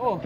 Oh.